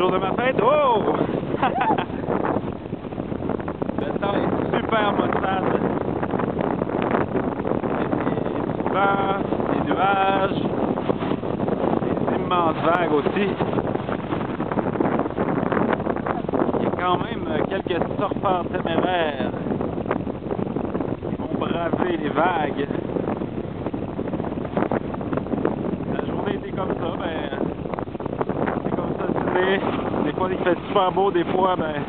jour de ma fête. Oh! Le temps est super maussade. Des vents, des nuages, des immenses vagues aussi. Il y a quand même quelques surfeurs téméraires qui vont braver les vagues. La journée était comme ça, ben, Des fois il fait super beau, des fois ben